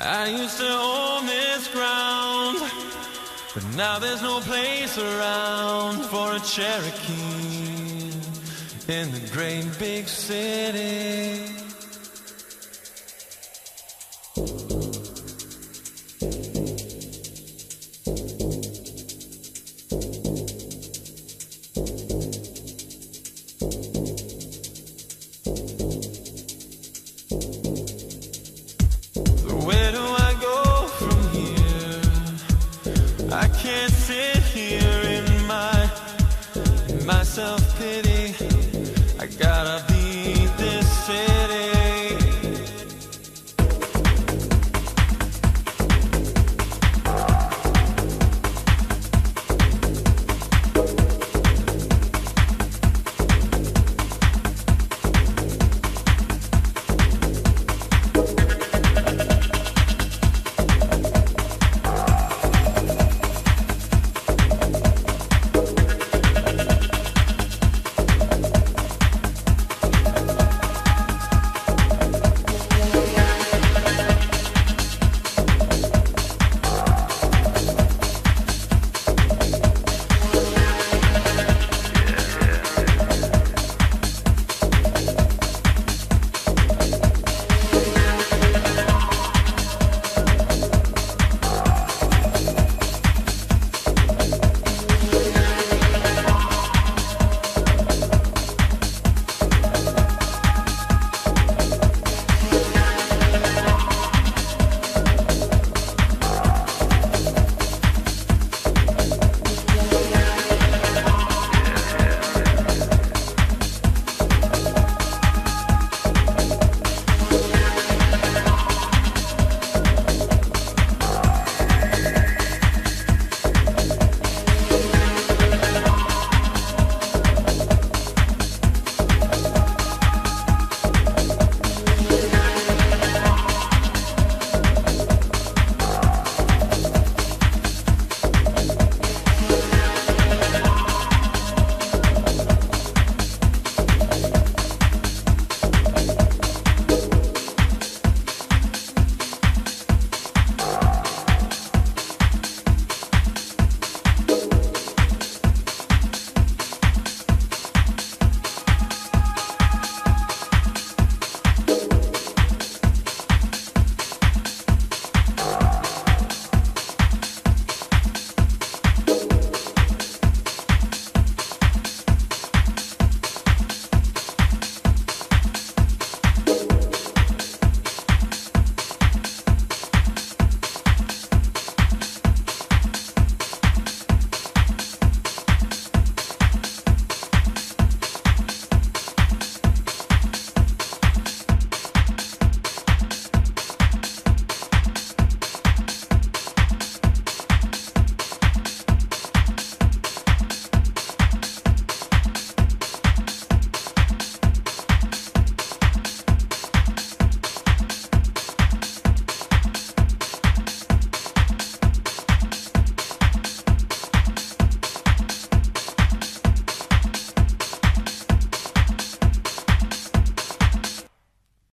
I used to own this ground, but now there's no place around for a Cherokee in the great big city.